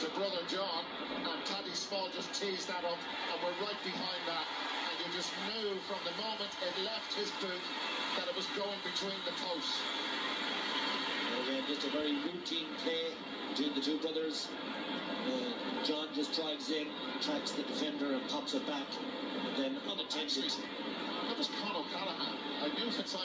to brother John, and Paddy Small just teased that up, and we're right behind that. And you just knew from the moment it left his boot that it was going between the posts. Again, just a very routine play between the two brothers. Uh, John just drives in, tracks the defender, and pops it back, and then unattended. That was Con O'Callaghan. I knew Fitzsimon.